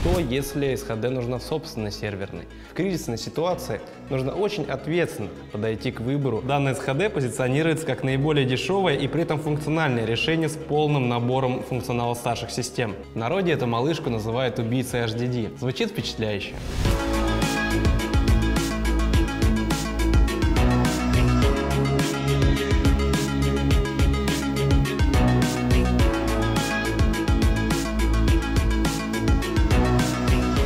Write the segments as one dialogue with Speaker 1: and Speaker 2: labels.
Speaker 1: что, если SHD нужна в собственной серверной? В кризисной ситуации нужно очень ответственно подойти к выбору. Данный SHD позиционируется как наиболее дешевое и при этом функциональное решение с полным набором функционала старших систем. В народе эту малышку называют убийцей HDD. Звучит впечатляюще.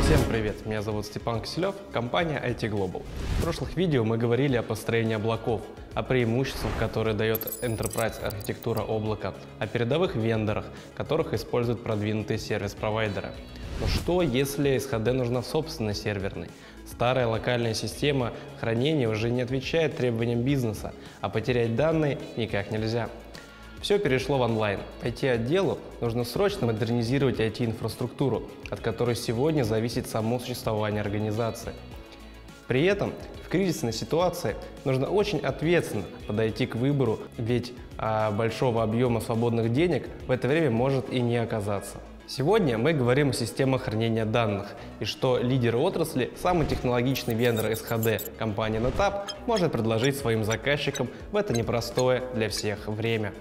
Speaker 1: Всем привет, меня зовут Степан Киселев, компания IT Global. В прошлых видео мы говорили о построении облаков, о преимуществах, которые дает Enterprise архитектура облака, о передовых вендорах, которых используют продвинутые сервис-провайдеры. Но что, если SHD нужна собственной серверной? Старая локальная система хранения уже не отвечает требованиям бизнеса, а потерять данные никак нельзя. Все перешло в онлайн. IT-отделу нужно срочно модернизировать IT-инфраструктуру, от которой сегодня зависит само существование организации. При этом в кризисной ситуации нужно очень ответственно подойти к выбору, ведь а, большого объема свободных денег в это время может и не оказаться. Сегодня мы говорим о системах хранения данных и что лидер отрасли, самый технологичный вендор SHD, компания NetApp, может предложить своим заказчикам в это непростое для всех время.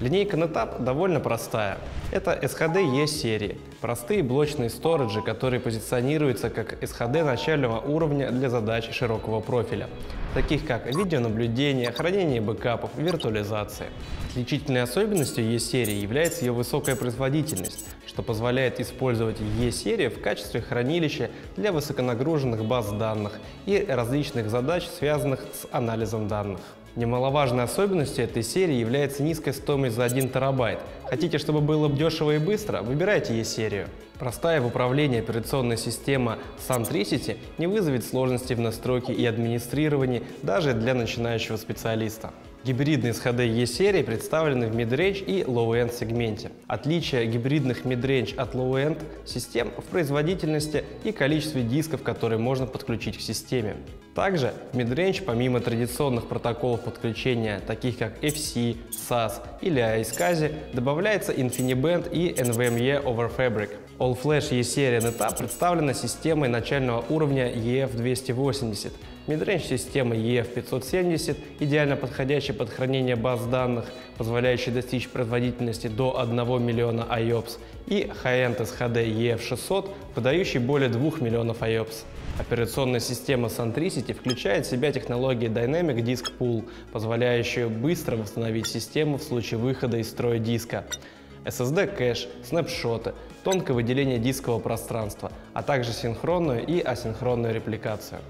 Speaker 1: Линейка NetApp довольно простая. Это SHD E-серии, простые блочные сториджи, которые позиционируются как SHD начального уровня для задач широкого профиля, таких как видеонаблюдение, хранение бэкапов, виртуализация. Отличительной особенностью E-серии является ее высокая производительность, что позволяет использовать E-серию в качестве хранилища для высоконагруженных баз данных и различных задач, связанных с анализом данных. Немаловажной особенностью этой серии является низкая стоимость за 1 терабайт. Хотите, чтобы было дешево и быстро? Выбирайте E-серию. Простая в управлении операционная система Sun Tricity не вызовет сложностей в настройке и администрировании даже для начинающего специалиста. Гибридные SHD E-серии представлены в mid-range и low-end сегменте. Отличие гибридных mid-range от low-end систем в производительности и количестве дисков, которые можно подключить к системе. Также mid-range помимо традиционных протоколов подключения, таких как FC, SAS или iSCSI, добавляется InfiniBand и NVMe over Fabric. All-Flash E-серия NetApp представлена системой начального уровня EF280, Midrange системы EF570, идеально подходящей под хранение баз данных, позволяющей достичь производительности до 1 миллиона IOPS, и High-End SHD EF600, выдающий более 2 миллионов IOPS. Операционная система Centricity включает в себя технологии Dynamic Disk Pool, позволяющую быстро восстановить систему в случае выхода из строя диска. SSD кэш, снапшоты, тонкое выделение дискового пространства, а также синхронную и асинхронную репликацию.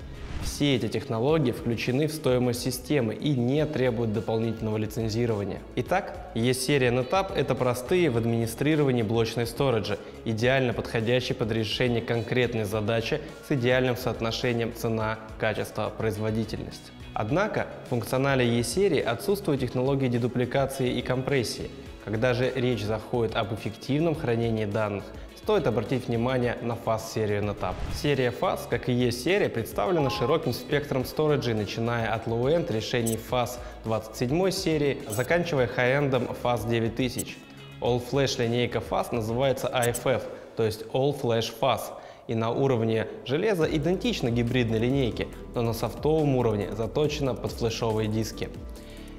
Speaker 1: Все эти технологии включены в стоимость системы и не требуют дополнительного лицензирования. Итак, E-серия NetApp — это простые в администрировании блочные сториджи, идеально подходящие под решение конкретной задачи с идеальным соотношением цена-качество-производительность. Однако в функционале E-серии отсутствуют технологии дедупликации и компрессии. Когда же речь заходит об эффективном хранении данных, стоит обратить внимание на FAS-серию NetApp. Серия FAS, как и E-серия, представлена широким спектром сториджей, начиная от low-end решений FAS 27 серии, заканчивая high-эндом FAS 9000. All-Flash линейка FAS называется AFF, то есть All Flash FAS, и на уровне железа идентична гибридной линейке, но на софтовом уровне заточена под флешовые диски.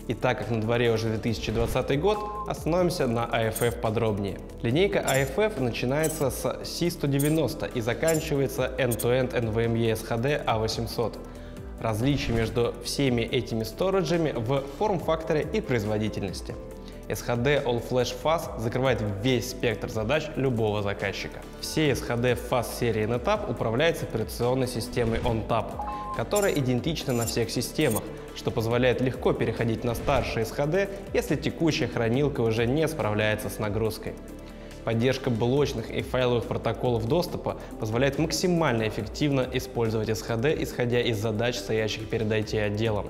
Speaker 1: И так как на дворе уже 2020 год, остановимся на AFF подробнее. Линейка AFF начинается с C190 и заканчивается end-to-end NVMe SHD A800. Различие между всеми этими сториджами в форм-факторе и производительности. SHD All Flash FAS закрывает весь спектр задач любого заказчика. Все SHD FAS серии NetApp управляются операционной системой ONTAP, которая идентична на всех системах, что позволяет легко переходить на старшие SHD, если текущая хранилка уже не справляется с нагрузкой. Поддержка блочных и файловых протоколов доступа позволяет максимально эффективно использовать SHD, исходя из задач, стоящих перед IT-отделом.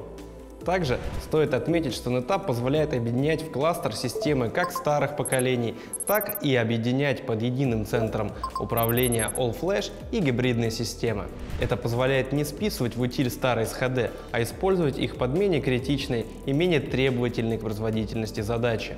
Speaker 1: Также стоит отметить, что NetApp позволяет объединять в кластер системы как старых поколений, так и объединять под единым центром управления All Flash и гибридные системы. Это позволяет не списывать в утиль старые SHD, а использовать их под менее критичные и менее требовательные к производительности задачи.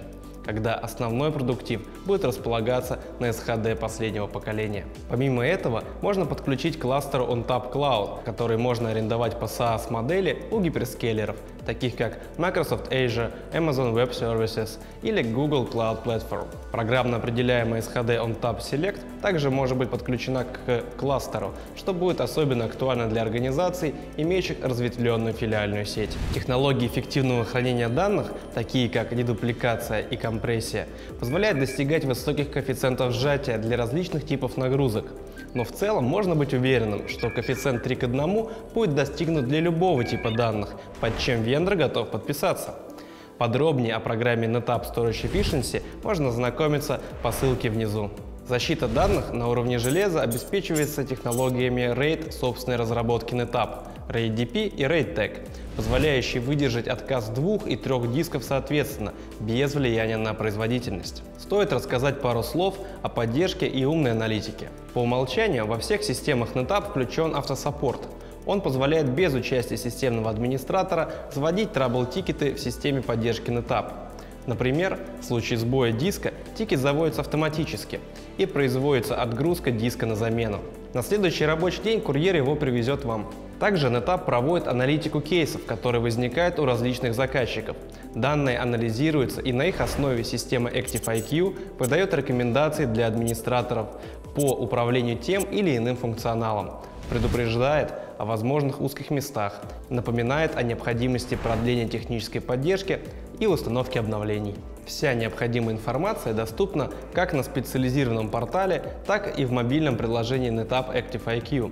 Speaker 1: когда основной продуктив будет располагаться на SHD последнего поколения. Помимо этого, можно подключить кластер OnTap Cloud, который можно арендовать по SaaS-модели у гиперскейлеров, таких как Microsoft Azure, Amazon Web Services или Google Cloud Platform. Программно определяемая SHD OnTap Select также может быть подключена к кластеру, что будет особенно актуально для организаций, имеющих разветвленную филиальную сеть. Технологии эффективного хранения данных, такие как дедупликация и компрессия, позволяют достигать высоких коэффициентов сжатия для различных типов нагрузок. Но в целом можно быть уверенным, что коэффициент 3 к 1 будет достигнут для любого типа данных, под чем вендор готов подписаться. Подробнее о программе NetApp Storage Efficiency можно ознакомиться по ссылке внизу. Защита данных на уровне железа обеспечивается технологиями RAID собственной разработки NetApp, RAID-DP и RAID-Tech, позволяющие выдержать отказ двух и трех дисков соответственно, без влияния на производительность. Стоит рассказать пару слов о поддержке и умной аналитике. По умолчанию во всех системах NetApp включен автосаппорт. Он позволяет без участия системного администратора заводить trouble-тикеты в системе поддержки NetApp. Например, в случае сбоя диска тикет заводится автоматически и производится отгрузка диска на замену. На следующий рабочий день курьер его привезет вам. Также NetApp проводит аналитику кейсов, которые возникают у различных заказчиков. Данные анализируются и на их основе система ActiveIQ выдает рекомендации для администраторов по управлению тем или иным функционалом, предупреждает о возможных узких местах, напоминает о необходимости продления технической поддержки и установки обновлений. Вся необходимая информация доступна как на специализированном портале, так и в мобильном приложении NetApp Active IQ.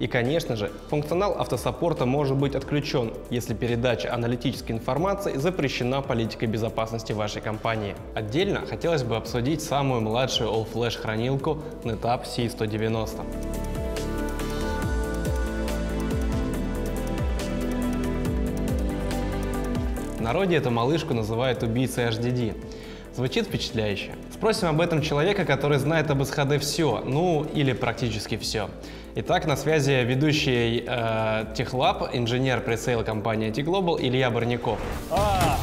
Speaker 1: И, конечно же, функционал автосаппорта может быть отключен, если передача аналитической информации запрещена политикой безопасности вашей компании. Отдельно хотелось бы обсудить самую младшую All-Flash хранилку NetApp C190. Народе эту малышку называют убийцей HDD. Звучит впечатляюще. Спросим об этом человека, который знает об исходе все, ну или практически все. Итак, на связи ведущий э, Техлаб, инженер пресейла компании T-Global Илья Барняков. А!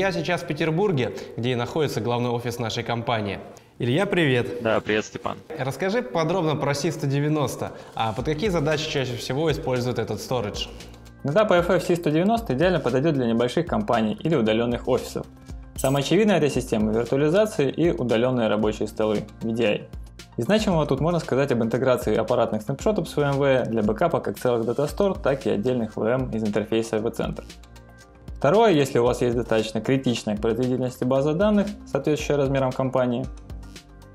Speaker 1: Я сейчас в Петербурге, где и находится главный офис нашей компании. Илья, привет.
Speaker 2: Да, привет, Степан.
Speaker 1: Расскажи подробно про C190. А под какие задачи чаще всего используют этот storage?
Speaker 3: NetApp FF C190 идеально подойдет для небольших компаний или удаленных офисов. Самое очевидное это система виртуализации и удаленные рабочие столы, VDI. Из значимого тут можно сказать об интеграции аппаратных снапшотов с VMware для бэкапа как целых датастор, так и отдельных VM из интерфейса V-центр. Второе, если у вас есть достаточно критичная к производительности база данных, соответствующая размерам компании,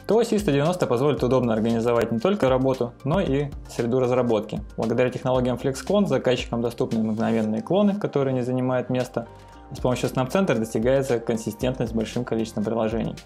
Speaker 3: то C190 позволит удобно организовать не только работу, но и среду разработки. Благодаря технологиям FlexClone заказчикам доступны мгновенные клоны, которые не занимают места. С помощью SnapCenter достигается консистентность с большим количеством приложений.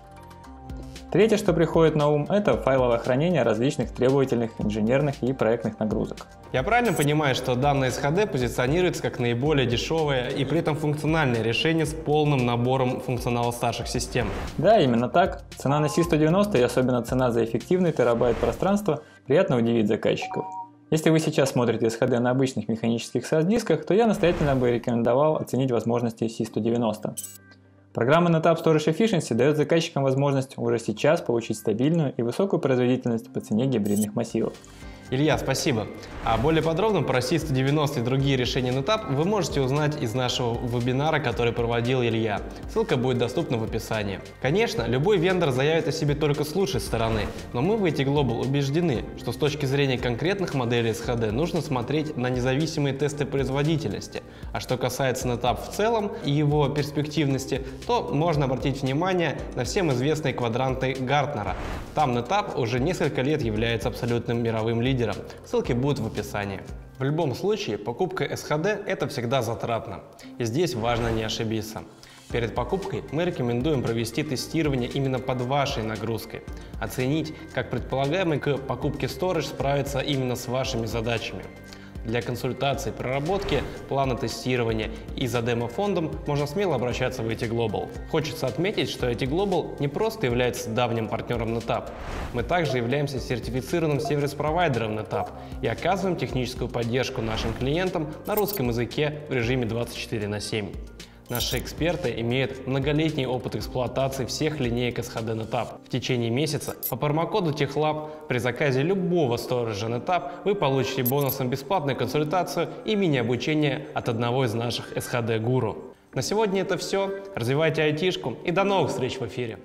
Speaker 3: Третье, что приходит на ум, это файловое хранение различных требовательных инженерных и проектных нагрузок.
Speaker 1: Я правильно понимаю, что данное SHD позиционируется как наиболее дешевое и при этом функциональное решение с полным набором функционала старших систем?
Speaker 3: Да, именно так. Цена на C190 и особенно цена за эффективный терабайт пространства приятно удивит заказчиков. Если вы сейчас смотрите SHD на обычных механических SAS-дисках, то я настоятельно бы рекомендовал оценить возможности C190. Программа NetApp Storage Efficiency дает заказчикам возможность уже сейчас получить стабильную и высокую производительность по цене гибридных массивов.
Speaker 1: Илья, спасибо. А более подробно про C190 и другие решения NetApp вы можете узнать из нашего вебинара, который проводил Илья. Ссылка будет доступна в описании. Конечно, любой вендор заявит о себе только с лучшей стороны, но мы в IT Global убеждены, что с точки зрения конкретных моделей SHD нужно смотреть на независимые тесты производительности. А что касается NetApp в целом и его перспективности, то можно обратить внимание на всем известные квадранты Гартнера. Там NetApp уже несколько лет является абсолютным мировым лидером. Ссылки будут в описании. В любом случае, покупка SHD это всегда затратно. И здесь важно не ошибиться. Перед покупкой мы рекомендуем провести тестирование именно под вашей нагрузкой, оценить, как предполагаемый к покупке Storage справится именно с вашими задачами. Для консультаций, проработки, плана тестирования и за демо-фондом можно смело обращаться в IT Global. Хочется отметить, что IT Global не просто является давним партнером NetApp, мы также являемся сертифицированным сервис-провайдером NetApp и оказываем техническую поддержку нашим клиентам на русском языке в режиме 24 на 7. Наши эксперты имеют многолетний опыт эксплуатации всех линеек SHD NetApp. В течение месяца по промокоду TechLab при заказе любого сториджа NetApp вы получите бонусом бесплатную консультацию и мини-обучение от одного из наших SHD-гуру. На сегодня это все. Развивайте айтишку и до новых встреч в эфире.